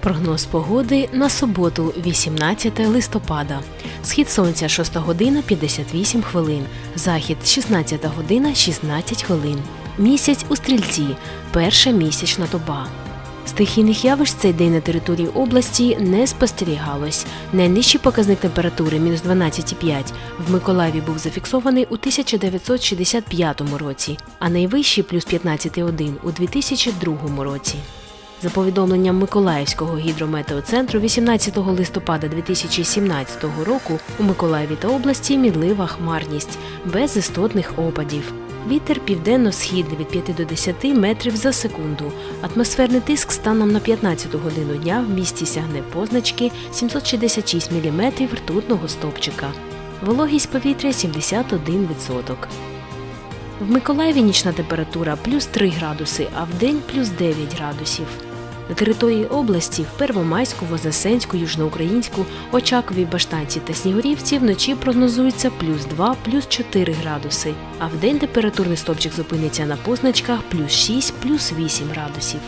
Прогноз погоди на суботу, 18 листопада. Схід сонця 6 година 58 хвилин. Захід 16 година 16 хвилин. Місяць у стрільці. Перша місячна доба. Стихійних явищ цей день на території області не спостерігалось. Найнижчий показник температури мінус 12,5 в Миколаєві був зафіксований у 1965 році, а найвищий плюс 15,1 у 2002 році. За повідомленням Миколаївського гідрометеоцентру 18 листопада 2017 року у Миколаєві та області мідлива хмарність без істотних опадів. Вітер південно-східний від 5 до 10 метрів за секунду. Атмосферний тиск станом на 15 годину дня в місті сягне позначки 766 мм ртутного стопчика. Вологість повітря 71%. В Миколаєві нічна температура плюс 3 градуси, а в день плюс 9 градусів. На території області в Первомайську, Вознесенську, Южноукраїнську, Очакові, Баштанці та Снігурівці вночі прогнозується плюс 2, плюс 4 градуси, а в день температурний стопчик зупиниться на позначках плюс 6, плюс 8 градусів.